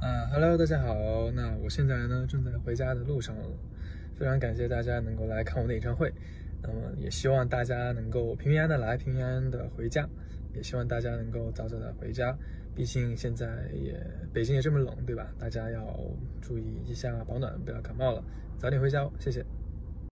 啊，哈喽，大家好，那我现在呢，正在回家的路上，非常感谢大家能够来看我的演唱会，那么也希望大家能够平平安安的来，平平安安的回家。也希望大家能够早早的回家，毕竟现在也，北京也这么冷，对吧？大家要注意一下保暖，不要感冒了，早点回家哦，谢谢。